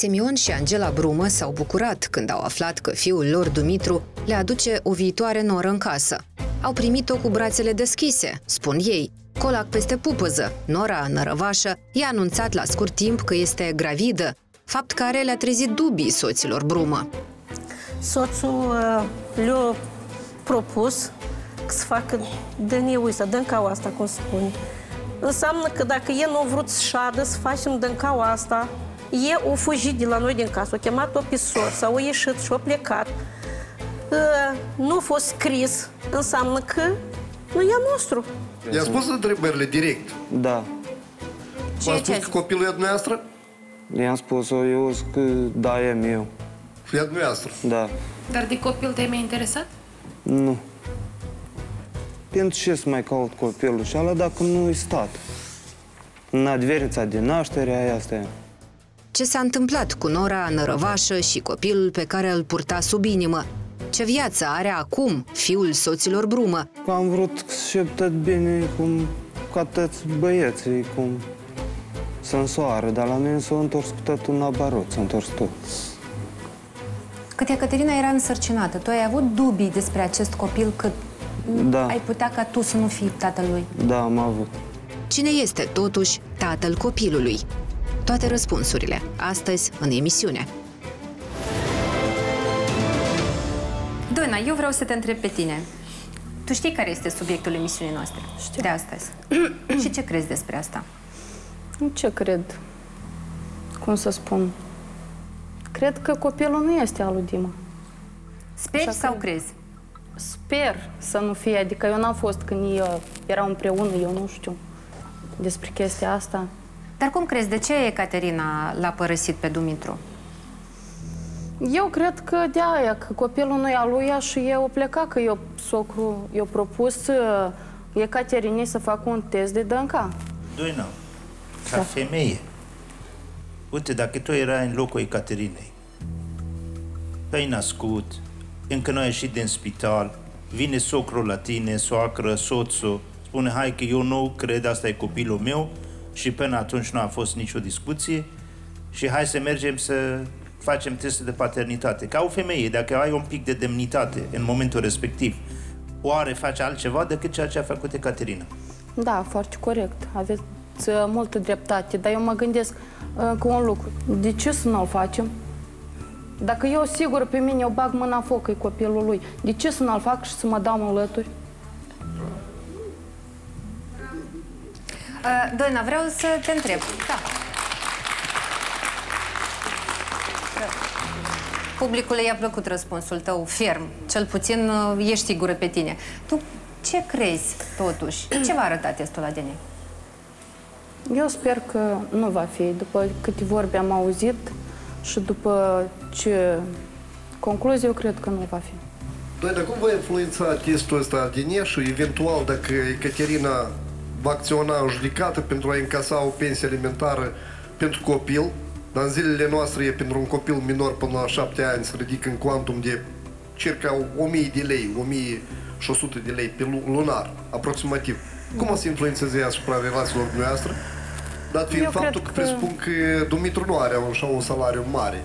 Semion și Angela Brumă s-au bucurat când au aflat că fiul lor, Dumitru, le aduce o viitoare noră în casă. Au primit-o cu brațele deschise, spun ei, colac peste pupăză. Nora, nărăvașă, i-a anunțat la scurt timp că este gravidă, fapt care le-a trezit dubii soților Brumă. Soțul uh, le-a propus că să facă dănie uisa, dâncaua asta, cum spune. Înseamnă că dacă el nu a vrut să șadă, să facem dâncaua asta, e o fugit de la noi din casă, a chemat-o pe sor, sau a ieșit și a plecat. Uh, nu a fost scris, înseamnă că nu e a nostru. I-a spus întrebările direct. Da. V-a spus că copilul e a dumneavoastră? I-am spus-o eu că da, e meu. E a dumneavoastră. Da. Dar de copil te-ai mai interesat? Nu. Pentru ce să mai caut copilul și ala dacă nu e stat? În adverința de naștere, aia asta e. Ce s-a întâmplat cu Nora nărăvașă și copilul pe care îl purta sub inimă? Ce viață are acum fiul soților Brumă? Că am vrut să tot bine cum ca toți băieții, cum să însoară, dar la mine s-a întors cu totul în abarot, s-a întors tot. Cât Ecaterina era însărcinată, tu ai avut dubii despre acest copil că Da. ai putea ca tu să nu fii tatălui. Da, am avut. Cine este totuși tatăl copilului? Toate răspunsurile, astăzi în emisiune. Doina, eu vreau să te întreb pe tine. Tu știi care este subiectul emisiunii noastre Știu. de astăzi? și ce crezi despre asta? Ce cred? Cum să spun? Cred că copilul nu este al lui Dima. Speri Așa sau cred. crezi? Sper să nu fie, adică eu n-am fost când ei erau împreună, eu nu știu despre chestia asta. Dar cum crezi, de ce Ecaterina l-a părăsit pe Dumitru? Eu cred că de aia, că copilul nu e al lui ea și eu o pleca, că eu, socru, eu propus uh, Ecaterinei să facă un test de dânca. Doina, ca femeie, uite, dacă tu erai în locul Ecaterinei, te-ai născut, încă nu ai ieșit din spital, vine socrul la tine, soacră, soțul, spune, hai că eu nu cred, asta e copilul meu și până atunci nu a fost nicio discuție și hai să mergem să facem teste de paternitate. Ca o femeie, dacă ai un pic de demnitate în momentul respectiv, oare face altceva decât ceea ce a făcut Ecaterina? Da, foarte corect. Aveți uh, multă dreptate, dar eu mă gândesc uh, cu un lucru. De ce să nu-l facem? Dacă eu sigur pe mine eu bag mâna în foc, e copilul lui, de ce să nu-l fac și să mă dau alături? Uh, Doina, vreau să te întreb. Da. Publicului i-a plăcut răspunsul tău, ferm. Cel puțin uh, ești sigură pe tine. Tu ce crezi, totuși? Ce va arăta testul ADN? Eu sper că nu va fi. După câte vorbe am auzit și după ce concluzie, eu cred că nu va fi. Doina, cum va influența testul ăsta din și eventual dacă Ecaterina va acționa în judecată pentru a încasa o pensie alimentară pentru copil, dar în zilele noastre e pentru un copil minor până la 7 ani se ridică în cuantum de circa 1000 de lei, 1100 de lei pe lu- lunar, aproximativ. Cum o să influențeze ea asupra relațiilor dumneavoastră? Dat fiind Eu faptul cred că că- presupun că Dumitru nu are așa un salariu mare.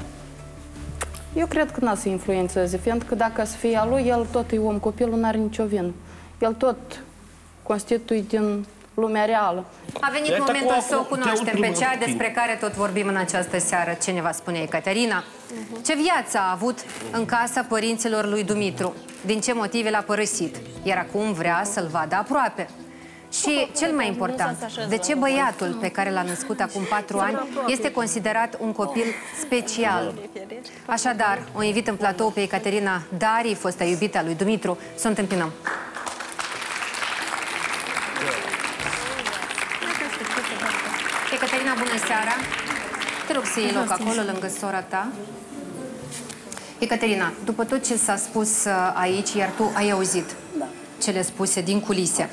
Eu cred că n-a să influențeze, fiindcă că dacă să fie a lui, el tot e om, copilul nu are nicio vină. El tot constituie din lumea reală. A venit Iată momentul cu- să o cu- cunoaștem te pe aud cea puțin. despre care tot vorbim în această seară. Ce ne va spune Ecaterina? Ce viață a avut în casa părinților lui Dumitru? Din ce motive l-a părăsit? Iar acum vrea să-l vadă aproape. Și cel mai important, de ce băiatul pe care l-a născut acum patru ani este considerat un copil special? Așadar, o invit în platou pe Ecaterina Dari, fosta iubita lui Dumitru, să o întâmpinăm. Ecaterina, bună seara! Te rog să iei loc acolo, lângă sora ta. Ecaterina, după tot ce s-a spus uh, aici, iar tu ai auzit cele spuse din culise,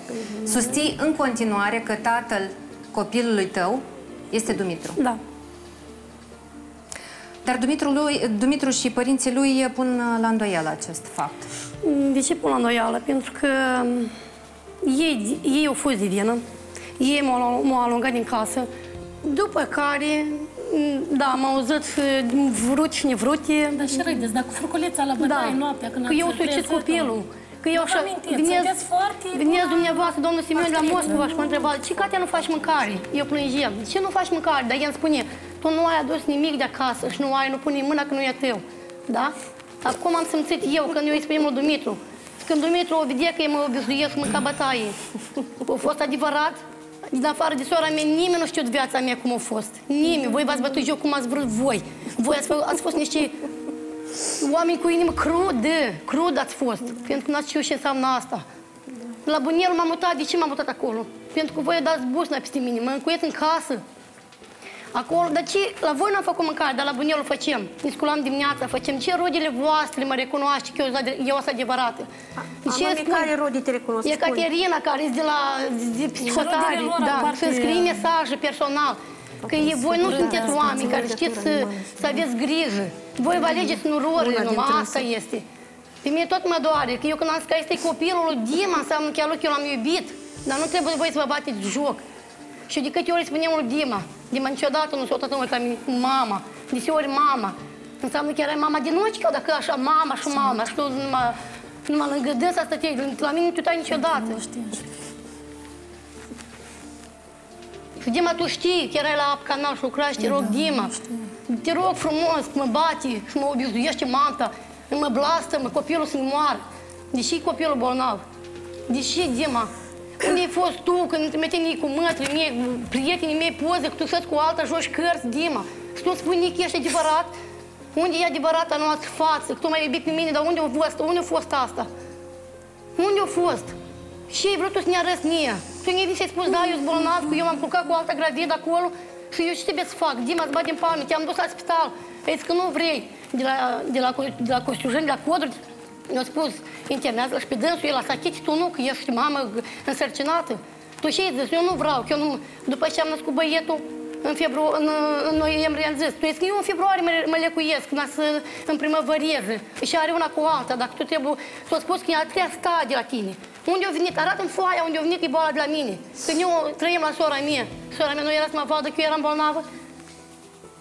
susții în continuare că tatăl copilului tău este Dumitru. Da. Dar Dumitru, lui, Dumitru și părinții lui pun uh, la îndoială acest fapt. De ce pun la îndoială? Pentru că m, ei, ei au fost de vină, ei m-au, m-au alungat din casă, după care Da, am auzit uh, vrut și nevrute. Dar și râdeți, dar cu furculița la bătaie noaptea, când Da. Că eu ați sucit trezit-o. copilul. Că eu Nu vă așa, amintiți, vinez, sunteți foarte vinez bună. dumneavoastră, domnul Simeon de la Foarte Moscova bună. și mă întreba, ce Katia nu faci mâncare? Eu plângeam, de ce nu faci mâncare? Dar el îmi spune, tu nu ai adus nimic de acasă și nu ai, nu pune mâna că nu e tău. Da? Acum am simțit eu când eu îi spunem lui Dumitru. Când Dumitru o vedea că eu mă obișnuiesc mânca bătaie. A fost adevărat? Din afară de sora mea, nimeni nu știu viața mea cum a fost. Nimeni. Voi v-ați bătut joc cum ați vrut voi. Voi ați, fă- ați fost niște oameni cu inimă crudă. Crud ați fost. Pentru că n-ați știut ce înseamnă asta. La bunel m-am mutat. De ce m-am mutat acolo? Pentru că voi dați busna peste mine. Mă încuiet în casă. Acolo, dar ce, la voi n-am făcut mâncare, dar la bunelul facem. Ne sculam dimineața, facem. Ce rodile voastre mă recunoaște că eu, eu sunt adevărată? Ce Mami, spun? care rodi te recunosc? E Spune. Caterina, care e de la de psihotare, rodile lor da, aparte- să scrie mesaje personal. Că e, voi nu sunteți oameni care știți să, să aveți grijă. Voi vă alegeți nurorile, Una numai dintre asta este. Pe mine tot mă doare, că eu când am zis că este copilul lui Dima, înseamnă chiar lui că eu l-am iubit. Dar nu trebuie voi să vă bateți joc. Și de câte ori îi spunem lui Dima, Dima niciodată nu s-a uitat în ochi la mine, mama, deseori mama. Înseamnă că era mama din ochi, că dacă așa mama și mama, și tu numai, numai lângă dânsa stăteai, la mine nu te uitai niciodată. Și Dima, tu știi că erai la canal și lucrați și te rog, Dima, te rog frumos, mă bate și mă obizuiește manta, mă blastă, mă, copilul să-mi moară. Deși e copilul bolnav. Deși, Dima, unde ai fost tu când te metenii cu mătrii mei, cu prietenii mei poze, că tu să cu alta joci cărți, Dima? Și tu spui că ești adevărat? Unde e adevărata noastră față? Că tu m-ai iubit pe mine, dar unde a fost, unde a fost asta? Unde a fost? Și ai vrut tu să ne arăți mie. Tu ne vii să-i spus, da, eu sunt bolnav, că eu m-am culcat cu alta gravidă acolo și eu ce trebuie să fac? Dima, îți bat din palme, te-am dus la spital. Ai zis că nu vrei. De la, de la, Co- de la Costiujeni, de la Codru, mi-a spus, internează și pe dânsul, el la sachit, tu nu, că ești mamă însărcinată. Tu ce ai zis? Eu nu vreau, că eu nu... După ce am născut băietul, în, febru, în, în noiembrie am zis, tu ești că eu în februarie mă, mă lecuiesc, când să în primăvărieze. Și are una cu alta, dacă tu trebuie... S-a spus că e a treia stadie la tine. Unde a venit? Arată-mi foaia unde a venit e boala de la mine. Când eu trăim la sora mea, sora mea nu era să mă vadă că eu eram bolnavă.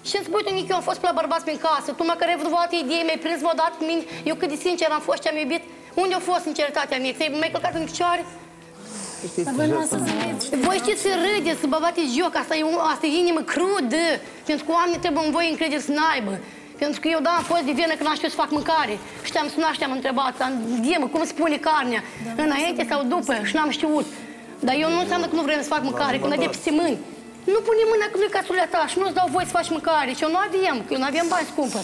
Și îmi spui tu, Nichi, eu am fost pe la bărbați prin casă. Tu măcar ai vrut o altă idee, mi-ai prins vă dat cu mine. Eu cât de sincer am fost și am iubit. Unde a fost sinceritatea mea? Că mi-ai călcat în picioare? Dar voi nu o să ziceți. Voi știți să râdeți, să vă bateți joc, asta e, un- asta e inimă crudă. Pentru că oamenii trebuie în voi încredere să n-aibă. Pentru că eu, da, am fost de vină că n-am știut să fac mâncare. Și te-am sunat și te-am întrebat, am Dimă, cum se pune carnea, înainte sau după, și n-am știut. Dar eu nu înseamnă că nu vrem să fac mâncare, că ne de peste mâini. Nu pune mâna că nu-i casulea ta și nu-ți dau voie să faci mâncare. Și eu nu aveam, că eu nu aveam bani să cumpăr.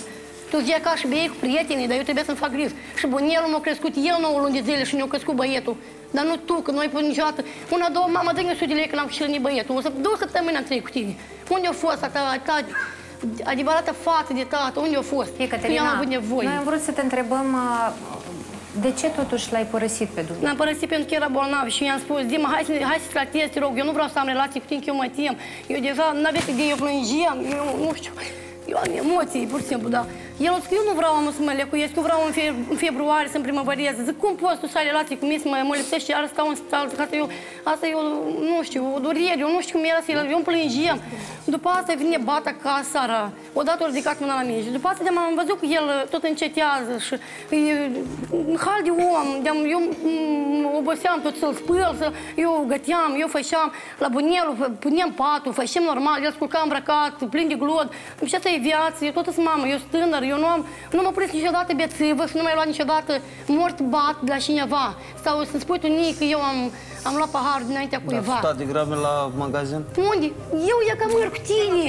Tu zici ca și bei cu prietenii, dar eu trebuie să-mi fac griji. Și bunelul m-a crescut el 9 luni de zile și ne-a crescut băietul. Dar nu tu, că noi până niciodată. Una, două, mama, dă-mi 100 de lei că n-am știut băietul. O să, două săptămâni am trăit cu tine. Unde a fost a ta, a ta adevărată față de tată? Unde a fost? Că eu am Ecaterina, avut nevoie. noi am vrut să te întrebăm uh, de ce totuși l-ai părăsit pe Dumnezeu? L-am părăsit pentru că era bolnav și i-am spus, Dima, hai să, hai să tratezi, te rog, eu nu vreau să am relații cu tine, că eu mă tem. Eu deja, n-aveți idee, eu plângeam, eu nu știu, eu am emoții, pur și simplu, da. El a zis că eu nu vreau mă, să mă lecuiesc, eu vreau în, fe, în februarie să-mi primăvăriez. Zic, cum poți tu să ai relații cu mine, să mă, mă lipsești iar stau în spital? Zic, asta eu, asta eu, nu știu, o durere, eu nu știu cum era să eu îmi plângeam. După asta vine bata ca seara. Odată a ridicat mâna la mine și după asta de am văzut că el tot încetează și e un hal de om. De eu m, oboseam tot să-l spăl, să, eu găteam, eu făceam la bunelul, puneam patul, făceam normal, el sculca îmbrăcat, plin de glod. Și asta e viață, eu tot sunt mamă, eu sunt tânăr, eu nu am, nu m-am prins niciodată bețivă și nu mai luat niciodată mort bat de la cineva. Sau să spui tu, Nici, că eu am, am luat pahar dinaintea cuiva. 100 de grame la magazin? Unde? Eu ia cam merg cu tine.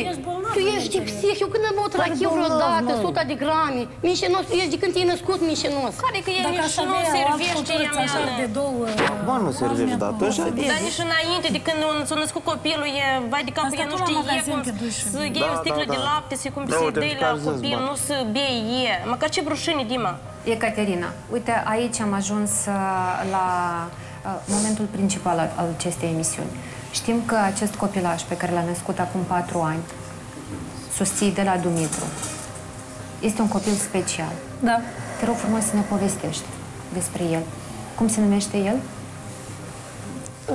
Tu ești psih. Eu când am băut rachiu vreodată, 100 de grame. Mișenos, tu ești de când te-ai născut mișenos. Care că e Dacă nici aș nu avea o altă servește cultură așa de ea două... Ba nu servești, dar tu așa Dar nici înainte de când s-a născut copilul, e, vai de capul, Asta e, nu tot la știe e magazin cum te duci. să iei Da, o sticlă da, de da. lapte, să cum Da, să uite, dai care la zis, copil, ba. nu să bei e. Măcar ce brușini, Dima. Ecaterina, uite, aici am ajuns uh, la uh, momentul principal al al acestei emisiuni. Știm că acest copilaj pe care l-a născut acum patru ani, susții de la Dumitru, este un copil special. Da. Te rog frumos să ne povestești despre el. Cum se numește el?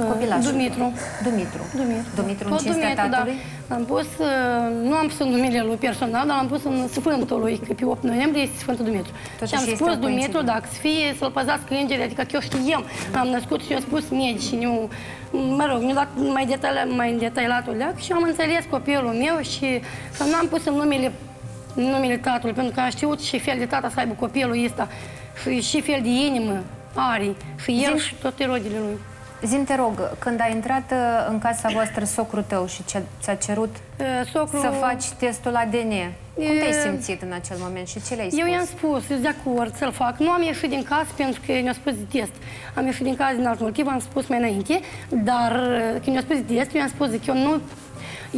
Copilașul. Dumitru. Dumitru. Dumitru. Dumitru în Tot cinstea Dumitru, da. Tatălui? Am pus, uh, nu am pus în numele lui personal, dar am pus în Sfântul lui, că pe 8 noiembrie este Sfântul Dumitru. Totuși și am este spus o Dumitru, coincidență. dacă să fie, să-l păzească îngerii, adică că eu știam, am născut și eu am spus medici și nu, mă rog, nu dat mai detaliat, mai detaliat o leac și am înțeles copilul meu și că n-am pus în numele, în numele tatălui, pentru că am știut și fel de tata să aibă copilul ăsta și, și fel de inimă are și el Zici- și toate rodile lui. Zim, te rog, când ai intrat uh, în casa voastră socrul tău și ce- ți-a cerut Uh, Socru, să faci testul ADN, cum te-ai E- simțit în acel moment și ce le-ai spus? Eu i-am spus, sunt de acord să-l fac. Nu am ieșit din casă pentru că mi-a spus de test. Am ieșit din casă din alt motiv, am spus mai înainte, dar uh, când mi-a spus de test, eu i-am spus că eu nu,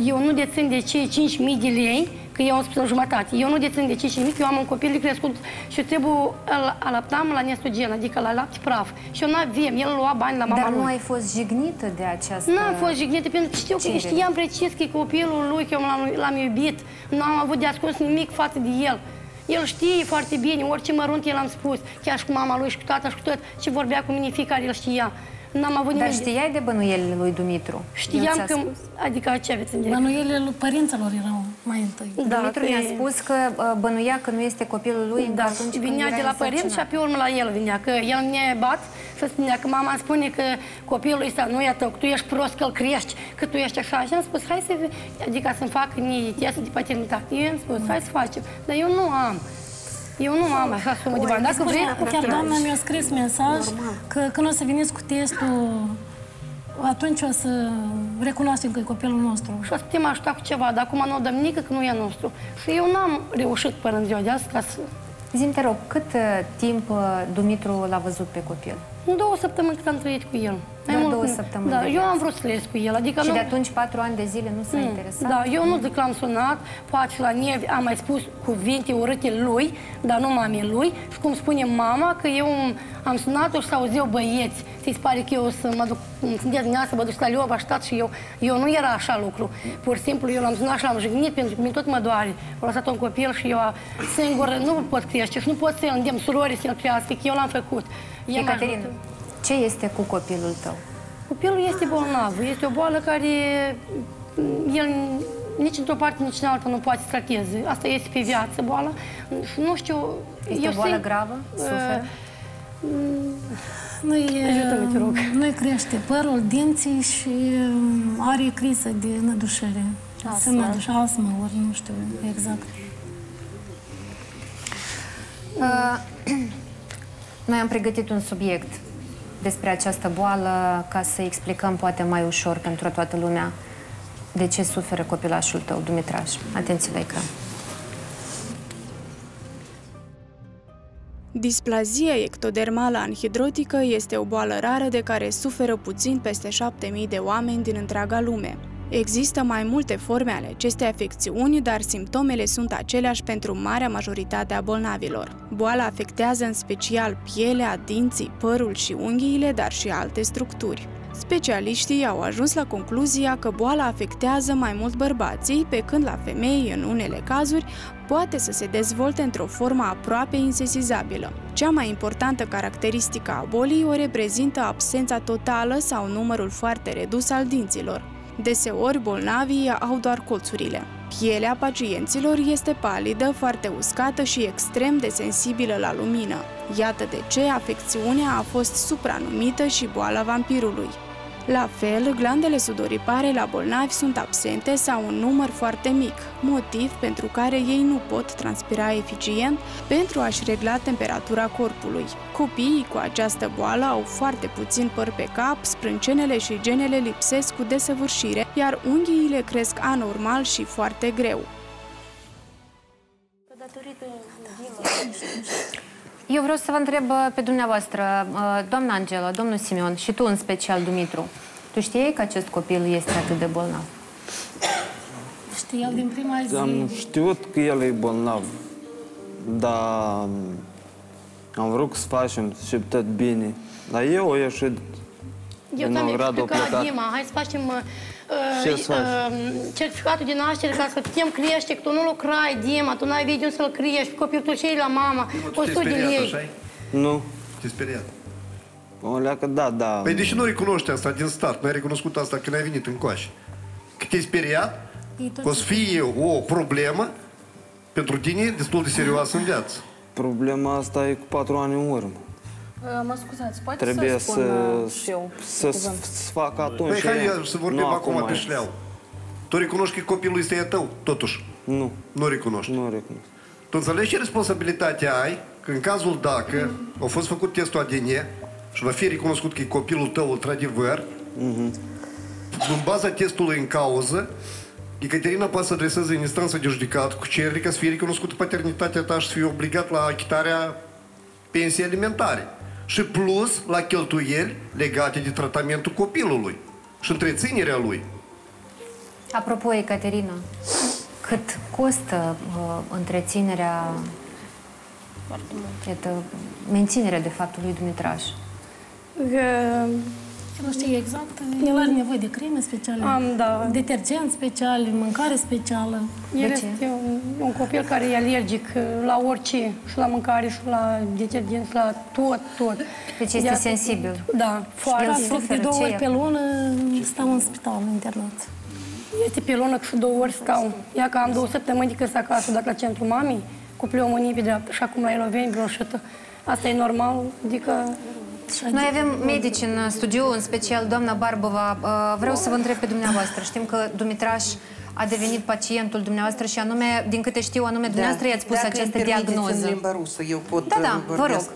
eu nu dețin de cei 5.000 de lei, că eu am spus în jumătate. Eu nu dețin de 5.000, că eu am un copil de crescut și eu trebuie al- alaptam la nestogen, adică la lapte praf. Și eu nu avem, el lua bani la mama Dar lui. nu ai fost jignită de această... Nu am fost jignită, pentru că știu că cerere. știam precis că e copilul lui, că eu l-am, l-am iubit. Nu am avut de ascuns nimic față de el. El știe foarte bine, orice mărunt el am spus, chiar și cu mama lui și cu tata și cu tot, ce vorbea cu mine, fiecare el știa. N-am avut Dar nimic. de- știai de bănuielile lui Dumitru? El Știam ți-a că... spus? Adică ce aveți în direct? Bănuielile lui părinților erau mai întâi. Da, Dumitru că mi-a e- spus că uh, bănuia că nu este copilul lui Da, atunci când vinea era de la părinți și însărcinat. pe urmă la el vinea, că el ne bat să spunea că mama îmi spune că copilul ăsta nu e a tău, că tu ești prost, că îl crești, că tu ești așa. Și am spus, hai să, adică să-mi fac niște teste de paternitate. Eu am spus, hai să facem. Dar eu nu am. Eu nu am așa sumă de bani. Dacă vrei, Chiar doamna mi-a scris mesaj că când o să veniți cu testul, atunci o să recunoaștem că e copilul nostru. și o să putem ajuta cu ceva, dar acum nu o dăm nică că nu e a nostru. Și eu n-am reușit până în ziua de azi ca să... Zim, te rog, cât uh, timp uh, Dumitru l-a văzut pe copil? În două săptămâni cât am trăit cu el. Doar mult două nu. săptămâni Da, de eu viață. am vrut să trăiesc cu el. Adică Și nu... de atunci patru ani de zile nu s-a Mm, interesat? Da, eu nu zic l-am sunat, poate la nevi am mai spus cuvinte urâte lui, dar nu mamei lui. Și cum spune mama, că eu am sunat-o și s-auzeau băieți. Ți-ți pare că eu să mă duc, sunteți dumneavoastră, mă duc la Leova și și eu. Eu nu era așa lucru. Pur și simplu eu l-am sunat și l-am jignit pentru că mi tot mă doare. Am lăsat un copil și eu singur nu pot crește și nu pot să-l îndemn surorii să-l crească, că eu l-am făcut. El m-a Ecaterina, ajutat. ce este cu copilul tău? Copilul este bolnav. Este o boală care mm, el nici într-o parte, nici în alta nu poate să trateze. Asta este pe viață boala. Și Nu știu... Este eu o boală simt- gravă? Suferă? Nu-i, Ajută-mă, te rog. nu-i crește părul, dinții și um, are criză de nădușere. Se nădușe, astmă, ori nu știu exact. Uh, Noi am pregătit un subiect despre această boală ca să explicăm poate mai ușor pentru toată lumea de ce suferă copilașul tău, Dumitraș. Atenție la ecran. Displazia ectodermală anhidrotică este o boală rară de care suferă puțin peste 7000 de oameni din întreaga lume. Există mai multe forme ale acestei afecțiuni, dar simptomele sunt aceleași pentru marea majoritate a bolnavilor. Boala afectează în special pielea, dinții, părul și unghiile, dar și alte structuri. Specialiștii au ajuns la concluzia că boala afectează mai mult bărbații, pe când la femei, în unele cazuri, poate să se dezvolte într-o formă aproape insesizabilă. Cea mai importantă caracteristică a bolii o reprezintă absența totală sau numărul foarte redus al dinților. Deseori, bolnavii au doar colțurile. Pielea pacienților este palidă, foarte uscată și extrem de sensibilă la lumină. Iată de ce afecțiunea a fost supranumită și boala vampirului. La fel, glandele sudoripare la bolnavi sunt absente sau un număr foarte mic, motiv pentru care ei nu pot transpira eficient pentru a-și regla temperatura corpului. Copiii cu această boală au foarte puțin păr pe cap, sprâncenele și genele lipsesc cu desăvârșire, iar unghiile cresc anormal și foarte greu. Eu vreau să vă întreb uh, pe dumneavoastră, uh, doamna Angela, domnul Simeon și tu în special, Dumitru, tu știai că acest copil este atât de bolnav? Știau din prima zi. Am știut că el e bolnav, dar am vrut să facem și tot bine. Dar eu am ieșit Eu din tam Novigrad, a explicat, plecat. Dima, hai să facem uh, Ce să faci? uh, certificatul de naștere ca să putem crește, că tu nu lucrai, Dima, tu n-ai video să-l crești, copilul tu și la mama, Tu 100 te-ai de speriat, lei. așa Nu, Te-ai speriat. o leacă, da, da. Păi de ce nu recunoști asta din start? Nu ai recunoscut asta când ai venit în coașă? Că te-ai speriat? că o să fie o problemă pentru tine destul de serioasă în viață. Problema asta e cu patru ani în urmă. Uh, Mă scuzați, poate Trebuie să spun uh, să, și eu să, cuvânt? să facă atunci. Păi hai să vorbim nu acum pe șleau. Tu recunoști că copilul este a tău, totuși? Nu. Nu recunoști? Nu recunosc. Tu înțelegi ce responsabilitate ai că în cazul dacă a fost făcut testul ADN și va fi recunoscut că e copilul tău într-adevăr, Mhm. în baza testului în cauză, Ecaterina poate să adreseze în instanță de judecat cu cerere ca să fie recunoscută paternitatea ta și să fie obligat la achitarea pensiei alimentare. Și plus la cheltuieli legate de tratamentul copilului și întreținerea lui. Apropo, Ecaterina, cât costă uh, întreținerea, iată, menținerea de fapt lui Dumitraș? Nu știu exact, el are nevoie de creme speciale, Am, da. detergenți speciali, mâncare specială. El este un, un copil care e alergic uh, la orice, și la mâncare, și la detergenți, la tot, tot. Deci este Iar- sensibil. Da, foarte. Practic, de două ori pe lună stau în spital internat. Este pe lună și două ori scaun. Ia că am două săptămâni de când sunt acasă, dacă la centru mamei, cu pneumonie pe dreapta și acum la eloveni, bronșită. Asta e normal, adică... Noi avem medici în studio, în special doamna Barbova. Uh, Vreau să vă întreb pe dumneavoastră. Știm că Dumitraș a devenit pacientul dumneavoastră și anume, din câte știu, anume dumneavoastră i-ați pus această permiteți în diagnoză. limba rusă, eu pot Da, da, uh, vă rog.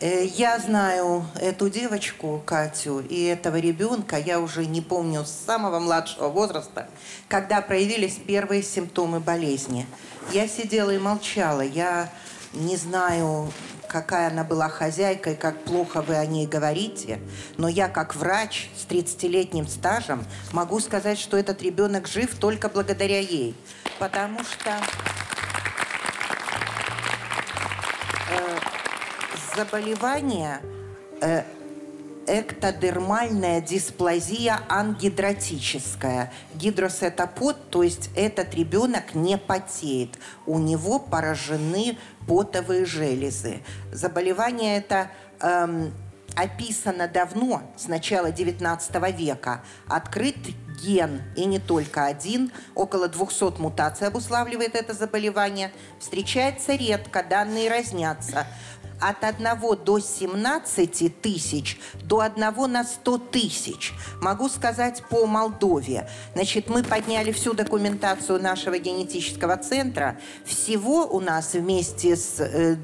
Э, Я знаю эту девочку, Катю, и этого ребенка, я уже не помню, с самого младшего возраста, когда проявились первые симптомы болезни. Я сидела и молчала. Я не знаю, какая она была хозяйкой, как плохо вы о ней говорите, но я как врач с 30-летним стажем могу сказать, что этот ребенок жив только благодаря ей. Потому что э, заболевание э, эктодермальная дисплазия ангидратическая. Гидрос это пот, то есть этот ребенок не потеет. У него поражены потовые железы. Заболевание это эм, описано давно, с начала 19 века. Открыт ген, и не только один, около 200 мутаций обуславливает это заболевание. Встречается редко, данные разнятся. От 1 до 17 тысяч до 1 на 100 тысяч. Могу сказать по Молдове. Значит, мы подняли всю документацию нашего генетического центра. Всего у нас вместе с э,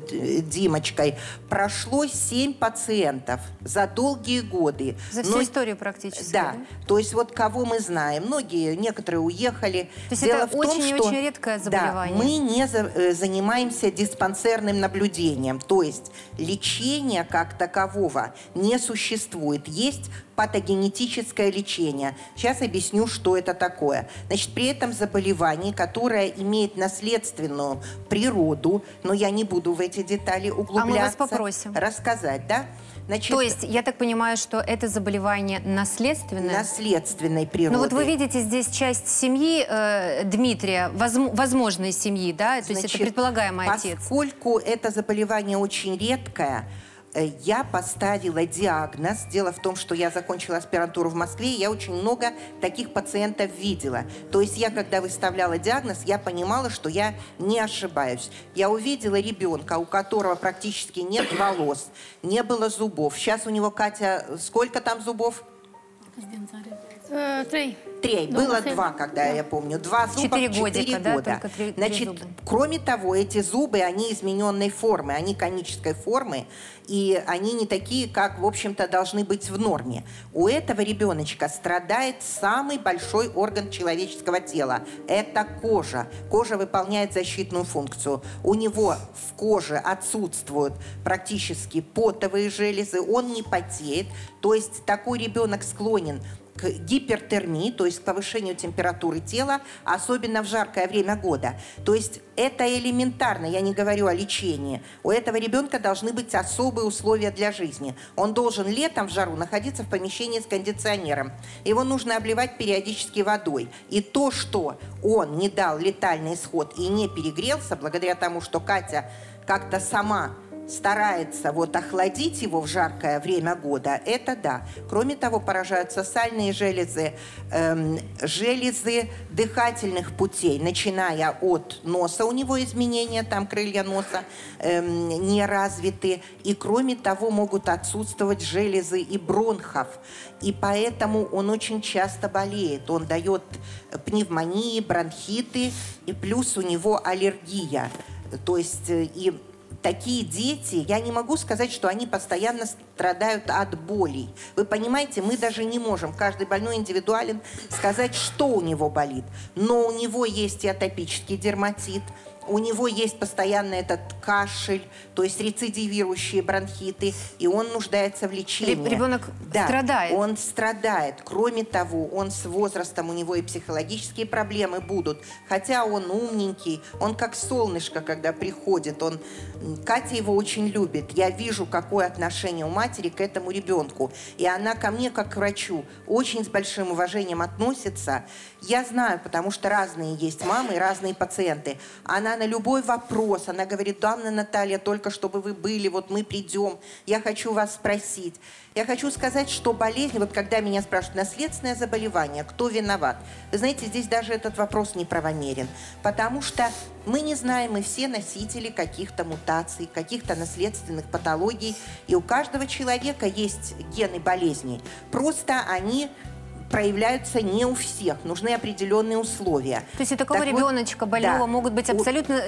Димочкой прошло 7 пациентов за долгие годы. За всю Но- историю практически, Да. да? То есть вот кого мы знаем. Многие, некоторые уехали. То есть это очень и очень редкое заболевание. Да, мы не за- э, занимаемся диспансерным наблюдением. То есть лечения как такового не существует. Есть патогенетическое лечение. Сейчас объясню, что это такое. Значит, при этом заболевании, которое имеет наследственную природу, но я не буду в эти детали углубляться. попросим. Рассказать, да? Значит, То есть, я так понимаю, что это заболевание наследственное? наследственной природы. Ну вот вы видите здесь часть семьи э, Дмитрия, возм- возможной семьи, да? То есть это Значит, предполагаемый отец. Поскольку это заболевание очень редкое, я поставила диагноз. Дело в том, что я закончила аспирантуру в Москве, и я очень много таких пациентов видела. То есть я, когда выставляла диагноз, я понимала, что я не ошибаюсь. Я увидела ребенка, у которого практически нет волос, не было зубов. Сейчас у него, Катя, сколько там зубов? Три. Дома Было сын. два, когда я помню. Два зуба Четыре в четыре годика, да, года. только три- три Значит, зуба. кроме того, эти зубы, они измененной формы, они конической формы, и они не такие, как, в общем-то, должны быть в норме. У этого ребеночка страдает самый большой орган человеческого тела. Это кожа. Кожа выполняет защитную функцию. У него в коже отсутствуют практически потовые железы, он не потеет. То есть такой ребенок склонен к гипертермии, то есть к повышению температуры тела, особенно в жаркое время года. То есть это элементарно, я не говорю о лечении. У этого ребенка должны быть особые условия для жизни. Он должен летом в жару находиться в помещении с кондиционером. Его нужно обливать периодически водой. И то, что он не дал летальный исход и не перегрелся, благодаря тому, что Катя как-то сама старается вот охладить его в жаркое время года, это да. Кроме того, поражаются сальные железы, эм, железы дыхательных путей, начиная от носа, у него изменения, там крылья носа эм, не развиты, и кроме того могут отсутствовать железы и бронхов, и поэтому он очень часто болеет, он дает пневмонии, бронхиты, и плюс у него аллергия. То есть э, и такие дети, я не могу сказать, что они постоянно страдают от болей. Вы понимаете, мы даже не можем, каждый больной индивидуален, сказать, что у него болит. Но у него есть и атопический дерматит, у него есть постоянно этот кашель, то есть рецидивирующие бронхиты, и он нуждается в лечении. Ребенок да, страдает. Он страдает. Кроме того, он с возрастом, у него и психологические проблемы будут. Хотя он умненький, он как солнышко, когда приходит. Он... Катя его очень любит. Я вижу, какое отношение у матери к этому ребенку. И она ко мне, как к врачу, очень с большим уважением относится. Я знаю, потому что разные есть мамы разные пациенты. Она на любой вопрос, она говорит, да, Наталья, только чтобы вы были, вот мы придем, я хочу вас спросить. Я хочу сказать, что болезнь, вот когда меня спрашивают, наследственное заболевание, кто виноват? Вы знаете, здесь даже этот вопрос неправомерен, потому что мы не знаем, мы все носители каких-то мутаций, каких-то наследственных патологий, и у каждого человека есть гены болезней. Просто они проявляются не у всех. Нужны определенные условия. То есть у такого так ребеночка вот, больного да, могут быть абсолютно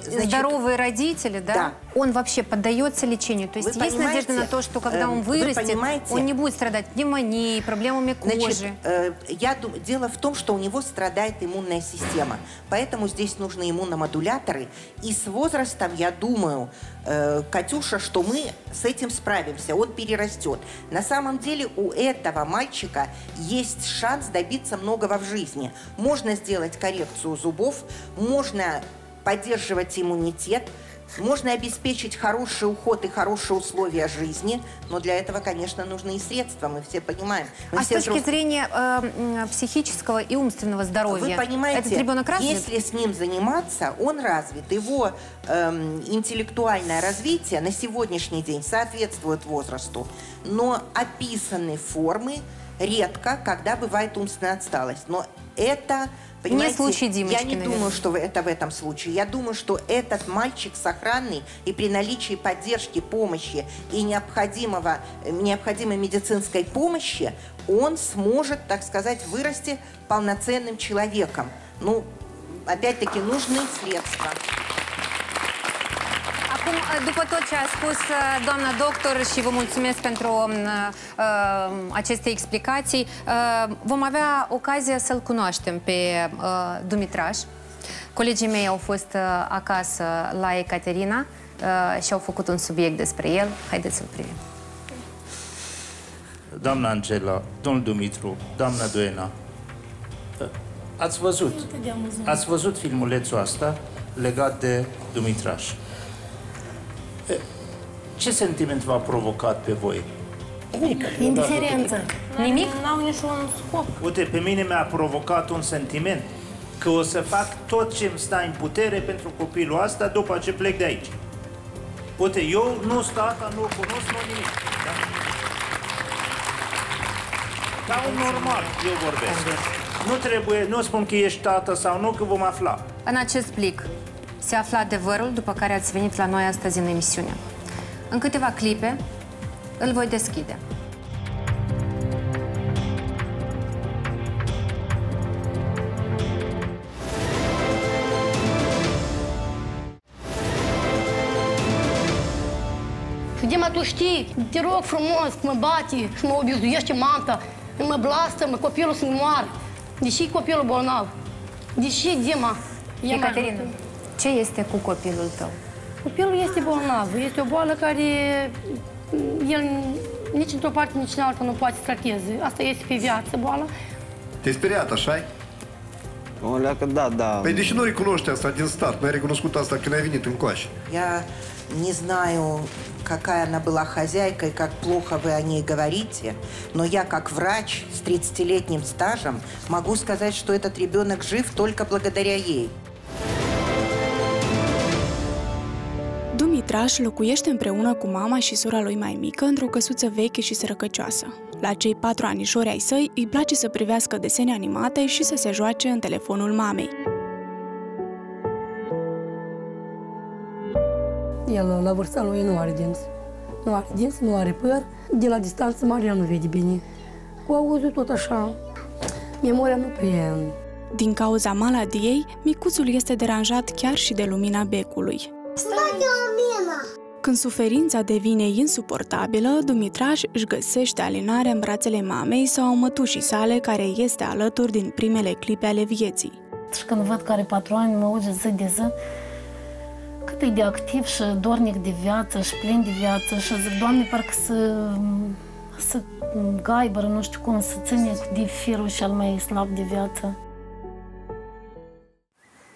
значит, здоровые родители, да? Да. Он вообще поддается лечению? То есть вы есть надежда на то, что когда он вырастет, он не будет страдать пневмонией, проблемами кожи? Значит, э, я, дело в том, что у него страдает иммунная система. Поэтому здесь нужны иммуномодуляторы. И с возрастом, я думаю, э, Катюша, что мы с этим справимся. Он перерастет. На самом деле у этого мальчика есть есть шанс добиться многого в жизни. Можно сделать коррекцию зубов, можно поддерживать иммунитет, можно обеспечить хороший уход и хорошие условия жизни, но для этого, конечно, нужны и средства, мы все понимаем. Мы а все с точки взрос... зрения э, психического и умственного здоровья, Вы понимаете, этот ребенок развит? если с ним заниматься, он развит. Его э, интеллектуальное развитие на сегодняшний день соответствует возрасту, но описаны формы, редко, когда бывает умственная отсталость. Но это Понимаете, не случай Димочки, Я не наверное. думаю, что это в этом случае. Я думаю, что этот мальчик сохранный и при наличии поддержки, помощи и необходимого, необходимой медицинской помощи, он сможет, так сказать, vârăsti полноценным человеком. Ну, опять-таки, нужны средства. Acum, după tot ce a spus doamna doctor și vă mulțumesc pentru uh, aceste explicații, uh, vom avea ocazia să-l cunoaștem pe uh, Dumitraș. Colegii mei au fost uh, acasă la Ecaterina uh, și au făcut un subiect despre el. Haideți să-l privim. Doamna Angela, domnul Dumitru, doamna Doena, ați văzut, ați văzut filmulețul asta legat de Dumitraș. Ce sentiment v-a provocat pe voi? Nimic. Indiferență. Nimic? N-au niciun scop. Uite, pe mine mi-a provocat un sentiment că o să fac tot ce îmi stă în putere pentru copilul ăsta după ce plec de aici. Uite, eu nu stata, nu cunosc, nu nimic. Da? Ca un normal, eu vorbesc. Nu trebuie, nu spun că ești tată sau nu, că vom afla. În acest plic se află adevărul după care ați venit la noi astăzi în emisiune. În câteva clipe îl voi deschide. Dima, tu știi, te rog frumos, mă bate și mă obizuiește manta, mă blastă, mă copilul să moară. Deși copilul bolnav. Deși, Dima... Ecaterina, ce este cu copilul tău? Copilul este bolnav. Este o boală care el nici într-o parte, nici în alta nu poate să trateze. Asta este pe viață boala. Te-ai speriat, așa -i? O leacă, da, da. Păi de ce nu recunoști asta din start? Nu ai recunoscut asta când ai venit în coașă? Я не знаю, какая она была хозяйка и как плохо вы о ней говорите, но я как врач с 30-летним стажем могу сказать, что этот ребенок жив только благодаря ей. Dumitraș locuiește împreună cu mama și sora lui mai mică într-o căsuță veche și sărăcăcioasă. La cei patru anișori ai săi îi place să privească desene animate și să se joace în telefonul mamei. El, la vârsta lui, nu are dinți. Nu are dinți, nu are păr. De la distanță Maria nu vede bine. Cu auzul tot așa. Memoria nu prea... Din cauza maladiei, micuțul este deranjat chiar și de lumina becului. Când suferința devine insuportabilă, Dumitraș își găsește alinare în brațele mamei sau mătușii sale, care este alături din primele clipe ale vieții. Și când văd că are patru ani, mă auge zi de zi, cât e de activ și dornic de viață și plin de viață și zic, Doamne, parcă să, să gaibără, nu știu cum, să ține de firul cel mai slab de viață.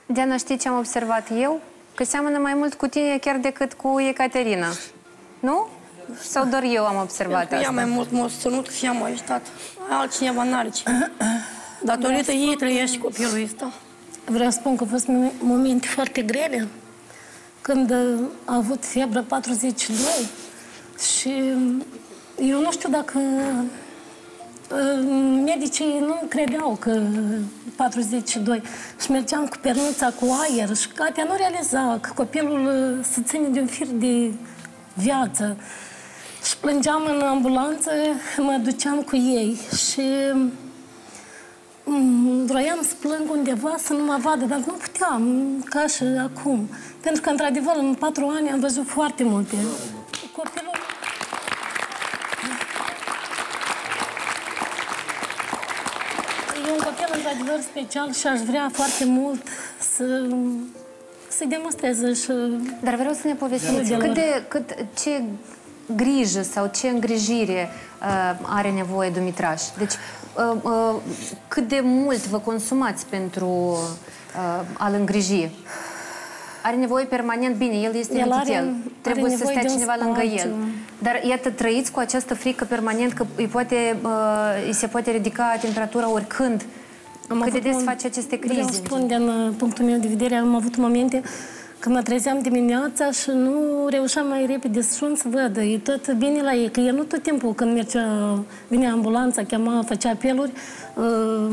Diana, știi ce am observat eu? Că seamănă mai mult cu tine chiar decât cu Ecaterina. Nu? Sau doar eu am observat asta? Ea mai mult m-a ținut că ea m-a ajutat. Altcineva n-are ce. Datorită ei trăiește copilul ăsta. Vreau să spun că au fost momente foarte grele. Când a avut febră 42 și eu nu știu dacă medicii nu credeau că 42 și mergeam cu pernuța cu aer și Katia nu realiza că copilul uh, se ține de un fir de viață. Și plângeam în ambulanță, mă duceam cu ei și mm, vroiam să plâng undeva să nu mă vadă, dar nu puteam, ca și acum. Pentru că, într-adevăr, în patru ani am văzut foarte multe. Copilul un copil într-adevăr special și aș vrea foarte mult să să demonstreze și... Dar vreau să ne povestiți cât de, cât, ce grijă sau ce îngrijire uh, are nevoie Dumitraș. Deci, uh, uh, cât de mult vă consumați pentru uh, a-l îngriji? Are nevoie permanent, bine, el este el are, trebuie are să stea cineva lângă el. Dar iată, trăiți cu această frică permanent că îi, poate, uh, îi se poate ridica temperatura oricând. Am Cât de des un, face aceste crize? Vreau spun, din uh, punctul meu de vedere, am avut momente când mă trezeam dimineața și nu reușeam mai repede să sun să văd. E tot bine la ei, că el nu tot timpul când mergea, vine ambulanța, chema, făcea apeluri, uh,